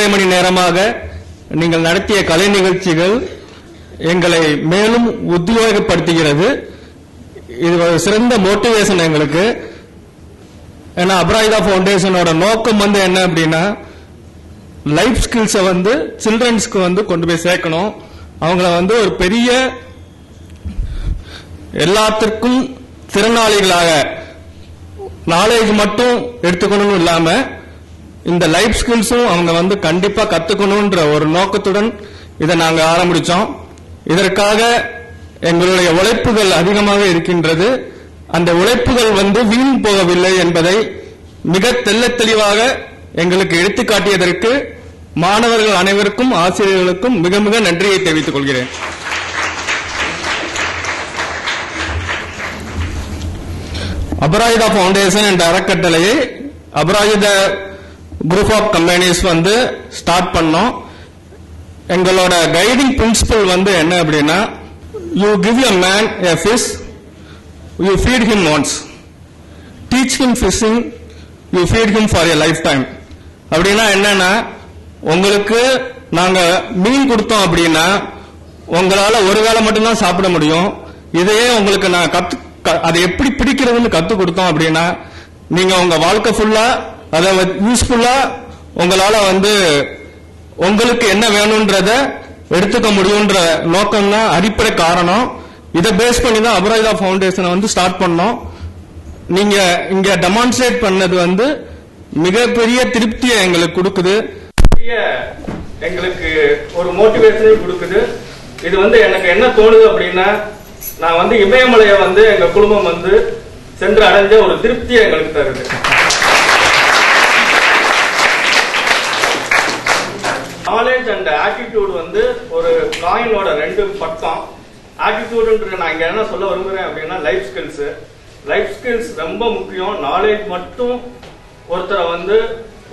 ஒன்றரை மணி நேரமாக நீங்கள் நடத்திய கலை நிகழ்ச்சிகள் எங்களை மேலும் உத்தியோகப்படுத்துகிறது இது ஒரு சிறந்த மோட்டிவேஷன் எங்களுக்கு. ஏன்னா அபராஜிதா ஃபவுண்டேஷனோட நோக்கம் வந்து என்ன அப்படின்னா லைஃப் ஸ்கில்ஸை வந்து சில்ட்ரன்ஸ்க்கு வந்து கொண்டு போய் சேர்க்கணும். அவங்கள வந்து ஒரு பெரிய எல்லாத்திற்கும் திறனாளிகளாக நாலேஜ் மட்டும் எடுத்துக்கணும்னு இல்லாமல் இந்த லைஃப் ஸ்கில்ஸும் அவங்க வந்து கண்டிப்பா கத்துக்கணும்ன்ற ஒரு நோக்கத்துடன் இதை நாங்க ஆரம்பிச்சோம். இதற்காக எங்களுடைய உழைப்புகள் அதிகமாக இருக்கின்றது. அந்த உழைப்புகள் வந்து வீண் போகவில்லை என்பதை மிக தெல்ல தெளிவாக எங்களுக்கு எடுத்துக்காட்டியதற்கு மாணவர்கள் அனைவருக்கும் ஆசிரியர்களுக்கும் மிக மிக நன்றியை தெரிவித்துக் கொள்கிறேன். அபராஜிதா ஃபவுண்டேஷன் என்ற அறக்கட்டளையை அபராஜிதா குரூப் ஆஃப் கம்பெனிஸ் வந்து ஸ்டார்ட் பண்ணோம். எங்களோட கைடிங் பிரின்சிபல் வந்து என்ன அப்படின்னா you give a man a fish you feed him once teach him fishing you feed him for a life time அப்படின்னா என்னன்னா உங்களுக்கு நாங்க மீன் கொடுத்தோம் அப்படின்னா உங்களால ஒரு வேளை மட்டும்தான் சாப்பிட முடியும். இதையே உங்களுக்கு நான் கத்து க- அதை எப்படி பிடிக்கிறதுன்னு கத்து கொடுத்தோம் அப்படின்னா நீங்க உங்க வாழ்க்கை ஃபுல்லா அதை யூஸ்ஃபுல்லா உங்களால வந்து உங்களுக்கு என்ன வேணும்ன்றத எடுத்துக்க முடியுன்ற நோக்கம் தான் அடிப்படை காரணம். இதை பேஸ் பண்ணி தான் அபராஜா ஃபவுண்டேஷனை வந்து ஸ்டார்ட் பண்ணோம். நீங்க இங்க டெமான்ஸ்ட்ரேட் பண்ணது வந்து மிகப்பெரிய திருப்தியை எங்களுக்கு கொடுக்குது. பெரிய எங்களுக்கு ஒரு மோட்டிவேஷனையும் கொடுக்குது. இது வந்து எனக்கு என்ன தோணுது அப்படின்னா நான் வந்து இமயமலையை வந்து எங்க குடும்பம் வந்து சென்று அடைஞ்ச ஒரு திருப்தியை எங்களுக்கு தருது. நாலேஜ் அண்ட் ஆட்டிடியூட் வந்து ஒரு காயினோட ரெண்டு பக்கம். ஆட்டிடியூடுன்ற நான் இங்கே என்ன சொல்ல விரும்புறேன் அப்படின்னா லைஃப் ஸ்கில்ஸு லைஃப் ஸ்கில்ஸ் ரொம்ப முக்கியம். நாலேஜ் மட்டும் ஒருத்தரை வந்து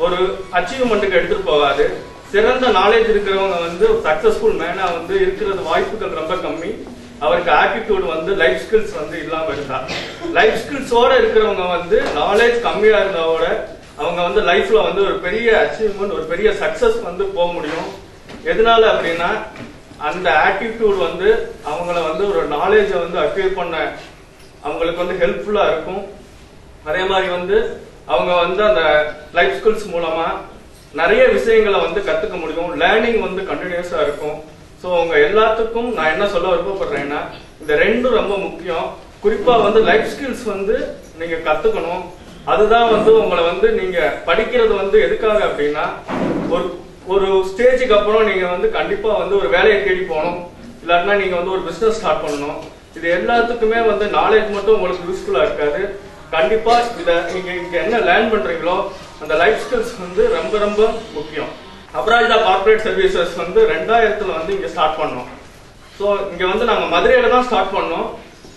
ஒரு அச்சீவ்மெண்ட்டுக்கு எடுத்துகிட்டு போகாது. சிறந்த நாலேஜ் இருக்கிறவங்க வந்து சக்ஸஸ்ஃபுல் மேனாக வந்து இருக்கிறது வாய்ப்புகள் ரொம்ப கம்மி. அவருக்கு ஆட்டிடியூட் வந்து லைஃப் ஸ்கில்ஸ் வந்து இல்லாமல் இருந்தா. லைஃப் ஸ்கில்ஸோட இருக்கிறவங்க வந்து நாலேஜ் கம்மியாக இருந்தவோட அவங்க வந்து லைஃப்ல வந்து ஒரு பெரிய அச்சீவ்மெண்ட் ஒரு பெரிய சக்சஸ் வந்து போக முடியும். எதனால அப்படின்னா அந்த ஆட்டிடியூட் வந்து அவங்கள வந்து ஒரு நாலேஜை வந்து அக்யூர் பண்ண அவங்களுக்கு வந்து ஹெல்ப்ஃபுல்லா இருக்கும். அதே மாதிரி வந்து அவங்க வந்து அந்த லைஃப் ஸ்கில்ஸ் மூலமா நிறைய விஷயங்களை வந்து கத்துக்க முடியும். லேர்னிங் வந்து கண்டினியூஸா இருக்கும். ஸோ உங்க எல்லாத்துக்கும் நான் என்ன சொல்ல விருப்பப்படுறேன்னா இந்த ரெண்டும் ரொம்ப முக்கியம். குறிப்பா வந்து லைஃப் ஸ்கில்ஸ் வந்து நீங்க கத்துக்கணும். அதுதான் வந்து உங்களை வந்து நீங்க படிக்கிறது வந்து எதுக்காக அப்படின்னா ஒரு ஒரு ஸ்டேஜுக்கு அப்புறம் நீங்க வந்து கண்டிப்பா வந்து ஒரு வேலையை தேடி போகணும். இல்லாட்டினா நீங்க வந்து ஒரு பிசினஸ் ஸ்டார்ட் பண்ணணும். இது எல்லாத்துக்குமே வந்து நாலேஜ் மட்டும் உங்களுக்கு யூஸ்ஃபுல்லா இருக்காது. கண்டிப்பா இத நீங்க இங்க என்ன லேர்ன் பண்றீங்களோ அந்த லைஃப் ஸ்கில்ஸ் வந்து ரொம்ப ரொம்ப முக்கியம். அபராஜிதா கார்ப்பரேட் சர்வீசஸ் வந்து ரெண்டாயிரத்துல வந்து இங்க ஸ்டார்ட் பண்ணோம். ஸோ இங்க வந்து நாங்க மதுரையில தான் ஸ்டார்ட் பண்ணோம்.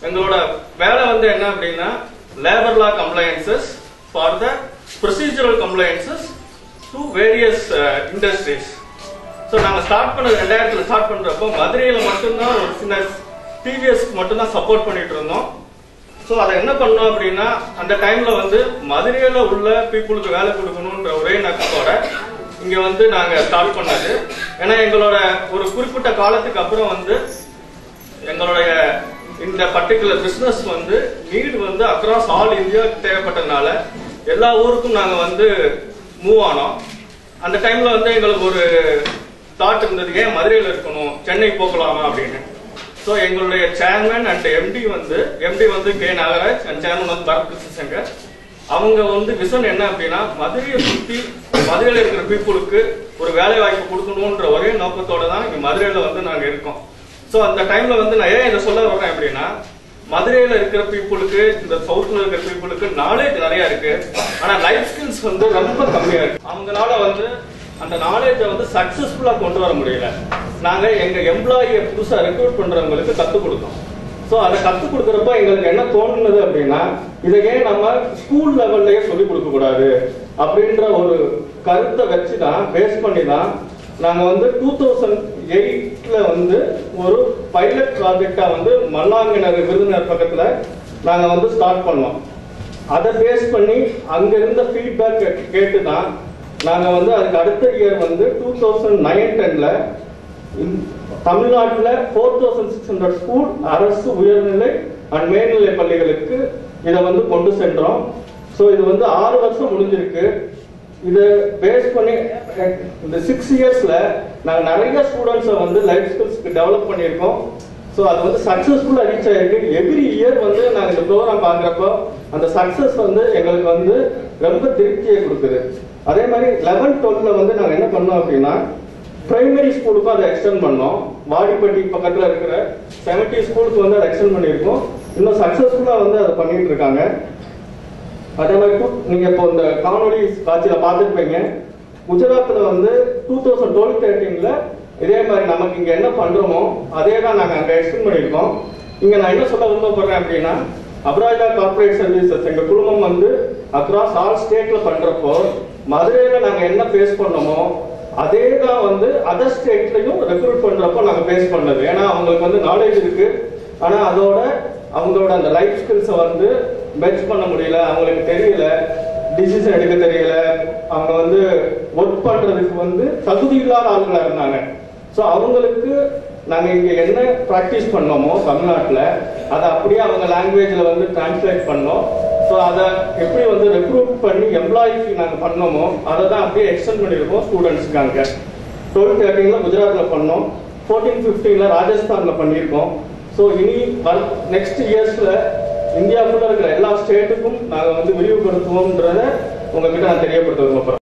எங்களோட வேலை வந்து என்ன அப்படின்னா labour law compliances for the procedural compliances to various industries so நாங்கள் ஸ்டார்ட் பண்ண ரெண்டாயிரத்தில் ஸ்டார்ட் பண்ணுறப்போ மதுரையில் மட்டும்தான் ஒரு சின்ன டிவிஎஸ் மட்டும்தான் சப்போர்ட் பண்ணிட்டு இருந்தோம். ஸோ அதை என்ன பண்ணோம் அப்படின்னா அந்த டைமில் வந்து மதுரையில் உள்ள பீப்புளுக்கு வேலை கொடுக்கணுன்ற ஒரே நோக்கத்தோட இங்கே வந்து நாங்கள் ஸ்டார்ட் பண்ணது. ஏன்னா எங்களோட ஒரு குறிப்பிட்ட காலத்துக்கு அப்புறம் வந்து எங்களுடைய இந்த பர்டிகுலர் பிஸ்னஸ் வந்து நீடு வந்து அக்ராஸ் ஆல் இந்தியா தேவைப்பட்டதுனால எல்லா ஊருக்கும் நாங்க வந்து மூவ் ஆனோம். அந்த டைம்ல வந்து எங்களுக்கு ஒரு தாட் இருந்தது ஏன் மதுரையில் இருக்கணும்? சென்னை போகலாமா? அப்படின்னு. ஸோ எங்களுடைய சேர்மன் அண்ட் எம்டி வந்து எம்டி வந்து கே நாகராஜ் அண்ட் சேர்மன் வந்து பரத் கிருஷ்ணசங்கர். அவங்க வந்து விஷன் என்ன அப்படின்னா மதுரையை சுற்றி மதுரையில் இருக்கிற பீப்புளுக்கு ஒரு வேலை வாய்ப்பு கொடுக்கணுன்ற ஒரே நோக்கத்தோட தான் இங்கே மதுரையில் வந்து நாங்கள் இருக்கோம். ஸோ அந்த டைம்ல வந்து நான் ஏன் இதை சொல்ல வர்றேன் அப்படின்னா மதுரையில இருக்கிற பீப்புளுக்கு இந்த சவுத்ல இருக்கிற பீப்புளுக்கு நாலேஜ் நிறைய இருக்கு. ஆனா லைஃப் ஸ்கில்ஸ் வந்து ரொம்ப கம்மியா இருக்கு. அவங்களால வந்து அந்த நாலேஜை வந்து சக்சஸ்ஃபுல்லா கொண்டு வர முடியல. நாங்க எங்க எம்ப்ளாயியை புதுசா ரெக்ரூட் பண்றவங்களுக்கு கத்துக் கொடுத்தோம். ஸோ அதை கத்துக் கொடுக்குறப்ப எங்களுக்கு என்ன தோணுனது அப்படின்னா இதை ஏன் நம்ம ஸ்கூல் லெவல்லையே சொல்லிக் கொடுக்க கூடாது அப்படின்ற ஒரு கருத்தை வச்சு தான் பேஸ் பண்ணி தான் நாங்கள் வந்து டூ தௌசண்ட் எயிட்ல வந்து ஒரு பைலட் ப்ராஜெக்டா வந்து மல்லாங்கிணறு விருதுநகர் பக்கத்துல நாங்க வந்து ஸ்டார்ட் பண்ணோம். அதை பேஸ் பண்ணி அங்க இருந்த ஃபீட்பேக் கேட்டு தான் நாங்க வந்து அதுக்கு அடுத்த இயர் வந்து டூ தௌசண்ட் நைன் டென்ல தமிழ்நாட்டில் four thousand six hundred school அரசு உயர்நிலை அண்ட் மேல்நிலை பள்ளிகளுக்கு இதை வந்து கொண்டு சென்றோம். ஸோ இது வந்து ஆறு வருஷம் முடிஞ்சிருக்கு. இதை பேஸ் பண்ணி இந்த சிக்ஸ் இயர்ஸ்ல நாங்கள் நிறைய ஸ்டூடெண்ட்ஸை வந்து லைஃப் ஸ்கில்ஸ்க்கு டெவலப் பண்ணியிருக்கோம். ஸோ அது வந்து சக்ஸஸ்ஃபுல்லாக ரீச் ஆயிருக்கு. எவ்ரி இயர் வந்து நாங்கள் இந்த ப்ரோக்ராம் பார்க்குறப்போ அந்த சக்ஸஸ் வந்து எங்களுக்கு வந்து ரொம்ப திருப்தியை கொடுக்குது. அதே மாதிரி லெவன் டுவெல்ல வந்து நாங்கள் என்ன பண்ணோம் அப்படின்னா பிரைமரி ஸ்கூலுக்கும் அதை எக்ஸ்டெண்ட் பண்ணோம். வாடிப்பட்டி பக்கத்தில் இருக்கிற செவன்டி ஸ்கூலுக்கு வந்து அதை எக்ஸ்டெண்ட் பண்ணியிருக்கோம். இன்னும் சக்ஸஸ்ஃபுல்லாக வந்து அதை பண்ணிட்டு இருக்காங்க. அதே மாதிரி நீங்கள் நீங்க இப்போ இந்த காணொலி காட்சியில பார்த்துருப்பீங்க குஜராத்ல வந்து டூ தௌசண்ட் டுவெல் தேர்ட்டீன்ல இதே மாதிரி நமக்கு இங்க என்ன பண்றோமோ அதே தான் நாங்க அங்க எக்ஸ்டெண்ட் பண்ணியிருக்கோம். இங்க நான் என்ன சொல்ல விரும்பப்படுறேன் அப்படின்னா அபராஜா கார்பரேட் சர்வீசஸ் எங்க குழுமம் வந்து அக்ராஸ் ஆல் ஸ்டேட்ல பண்றப்போ மதுரையில நாங்க என்ன ஃபேஸ் பண்ணோமோ அதே தான் வந்து அதர் ஸ்டேட்லையும் ரெக்ரூட் பண்றப்போ நாங்க ஃபேஸ் பண்ணது. ஏன்னா அவங்களுக்கு வந்து நாலேஜ் இருக்கு. ஆனா அதோட அவங்களோட அந்த லைஃப் ஸ்கில்ஸை வந்து பெஞ்ச் பண்ண முடியல அவங்களுக்கு தெரியல டிசிஷன் எடுக்க தெரியல. அவங்க வந்து ஒர்க் பண்றதுக்கு வந்து தகுதி இல்லாத ஆளுங்களா இருந்தாங்க. ஸோ அவங்களுக்கு நாங்க இங்க என்ன ப்ராக்டிஸ் பண்ணோமோ தமிழ்நாட்டில் அதை அப்படியே அவங்க லாங்குவேஜ்ல வந்து டிரான்ஸ்லேட் பண்ணோம். ஸோ அதை எப்படி வந்து ரெக்ரூட் பண்ணி எம்ப்ளாயிக்கு நாங்கள் பண்ணோமோ அதை தான் அப்படியே எக்ஸ்டெண்ட் பண்ணியிருக்கோம் ஸ்டூடெண்ட்ஸ்க்கு அங்கே டுவெல் தேர்ட்டீன்ல குஜராத்ல பண்ணோம். ஃபோர்டீன் ஃபிஃப்டீன்ல ராஜஸ்தான்ல பண்ணியிருக்கோம். ஸோ இனி நெக்ஸ்ட் இயர்ஸ்ல இந்தியா இருக்கிற எல்லா ஸ்டேட்டுக்கும் நாங்கள் வந்து விரிவுபடுத்துவோம்ன்றத உங்ககிட்ட நான் தெரியப்படுத்த விரும்பப்படுறேன்